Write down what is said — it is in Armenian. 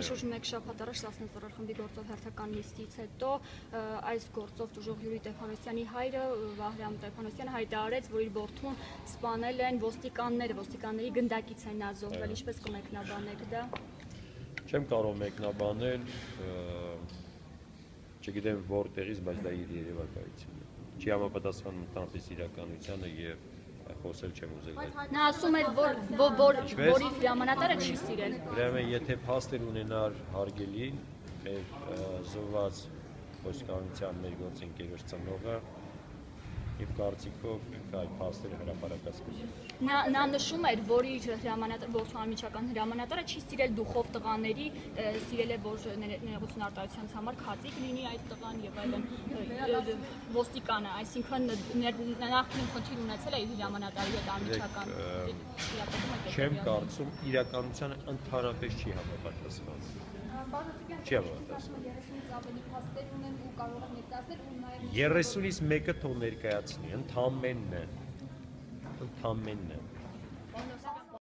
Նախքան շուրջ 1 շաբաթ առաջ 16 ծառար խմբի գործով հերթական նիստից հետո այս գործով ճուժող Յուրի Տեփանոսյանի հայրը Վահրամ Տեփանոսյանը հայտարարեց, որ իր որդուն սպանել են ոստիկանները, ոստիկանների գնդակից են նա զոհվել, ինչպես կմեկնաբանեք դա։ Չեմ կարող մեկնաբանել, չգիտեմ որտեղից, բայց դա իր երևակայությունն է։ Չի համապատասխանում ընդհանրապես իրականությանը եւ խոսել չեմ ուզել Նա ասում էր, որ որ որ, Ինչպես? որ իր հրամանատարը չի սիրել։ Ուրեմն եթե փաստեր ունենար հարգելի մեր զոհված ոստիկանության մեր գործընկերոջ ծնողը եւ կարծիքով այդ փաստերը հրապարակած կլինի։ Նա նա նշում էր, որ իր հրամանատար ողջ անմիջական հրամանատարը չի սիրել դուխով տղաների, սիրել է որ ներ- ներողություն արտահայտության համար քածիկ լինի այդ տղան եւ այլն ոստիկանը, այսինքն նախկին խնդիր ունեցել է իր հրամանատարի հետ անմիջական Չեմ կարծում իրականությանը ընդհանրապես չի համապատասխանում։ Չի համապատասխանում։ 30-ից ավելի փաստեր ունեն ու կարող են ներկայացնել ու նաև 30-ից մեկը թող ներկայացնի, ընդամենն է։ Ընդամենն է։